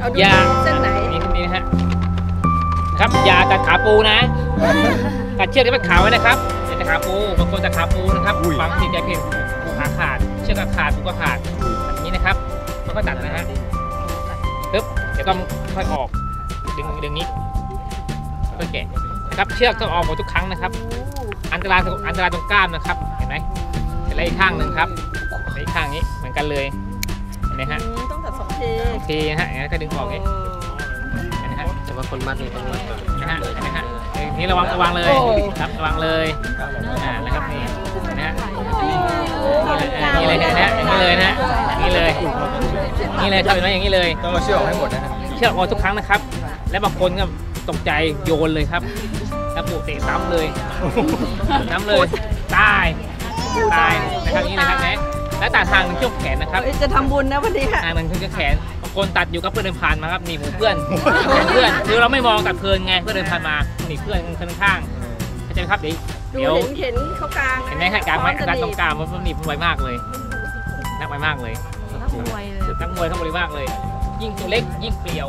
เอาดูอย่าเส้นไหนนี่นี่นะฮะครับอย่ากัดขาปูนะกัดเชือกที่มันขาไว้นะครับเดี๋ยวจะขาปูบางคนจะขาปูนะครับฟังผิดใจผิดปูขาขาด เชือกก็ขาดปูก็ขาดอย่างนี้นะครับมันก็ตัดนะฮะปึ๊บเดี๋ยวต้องค่อยออก ดึงดึงนี้ค่อยแกะนะครับเชือกต้องออกหมดทุกครั้งนะครับ อันตรายตรงอันตรายตรงกล้ามนะครับ เห็นไหมเสร็จแล้วอีกข้างหนึ่งครับแล้วอีกข้างนี้เหมือนกันเลยเห็นไหมฮะ อืมต้องตัดสองทีโอเคนะฮะอย่างนั้นก็ดึงออกอย่างนี้เห็นไหมฮะแต่ว่าคนมัดนี่ต้องมัดก่อนนะฮะเห็นไหมฮะเอ้ยนี่ระวังระวังเลยครับระวังเลยอ่านะครับนี่นะฮะนี่เลยนะฮะอย่างนี้เลยนะฮะอย่างนี้เลยนี่เลยครับเห็นไหมอย่างนี้เลยต้องเอาเชือกออกให้หมดนะฮะเชือกออกทุกครั้งนะครับ และบางคนก็ตกใจโยนเลยครับแล้วปูเตะซ้ำเลยซ้ำเลยตายตายนะครับอย่างนี้นะครับนะ และตัดทางหนึ่งช่วงแขนนะครับเอ้ยจะทำบุญนะวันนี้ค่ะ ทางหนึ่งช่วงแขนบางคนตัดอยู่กับเพื่อนเดินผ่านมาครับหนีบหูเพื่อนเพื่อนคือเราไม่มองตัดเพลินไงเพื่อนเดินผ่านมาหนีบเพื่อนข้างๆเข้าใจไหมครับเดี๋ยวดูเดี๋ยว เห็นเห็นเขากลางเห็นไหมฮะกลางไว้อาการตรงกลางมันหนีบไวมากเลยนักไวมากเลยนักมวยเลยนักมวยทั้งบริมากเลย ยิ่งตัวเล็กยิ่งเปรียว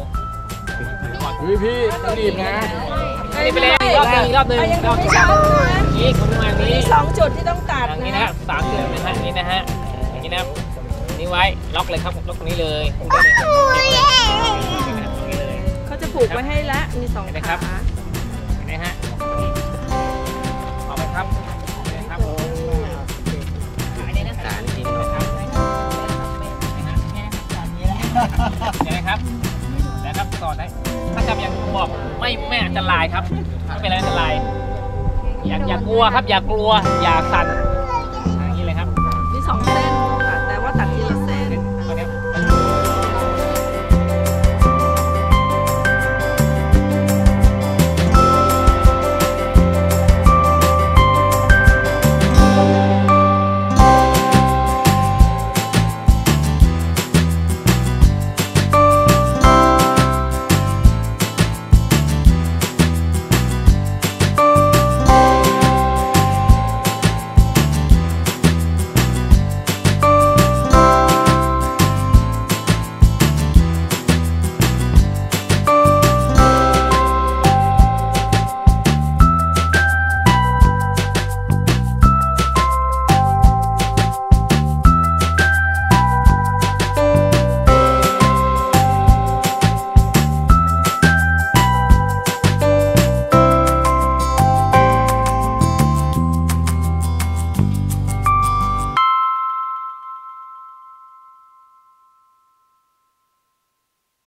พี่พี่ต้องรีบนะนี่ไปเลยรอบหนึงรอบหนึงเายังรอบหไม่นึงเช้านะนี่เขาประมาณนี้ มีสองจุดที่ต้องตัดอย่างนี้นะนะฮะสามเดือนนะฮะอย่างนี้นะฮะอย่าง นี้นะครับนี่ไว้ล็อกเลยครับล็อกตรงนี้เลยตรงนี้เลยเขาจะผูกไว้ให้ละมีสองเห็นไหมครัขาบเห็นไหมฮะออกไปครับเห็นไหมครับสารจริงเห็นไหมครับแล้วครับต่อได้ถ้าจำอย่างผมบอกไม่ไม่อันตรายครับไม่เป็นไรอันตรายอย่าอย่ากลัวครับอย่ากลัวอย่าสั่น